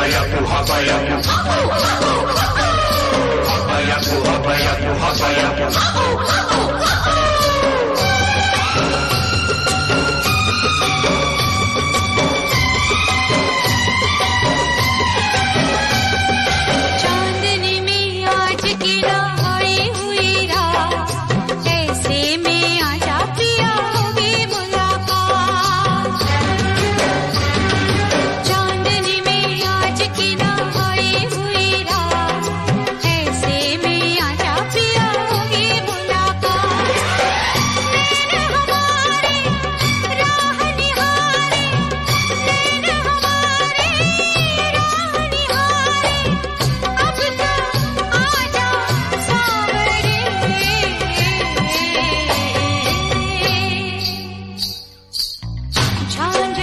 Habayaku, Habayaku, Habayaku, Habayaku, Habayaku, Habayaku, Habayaku, 长安。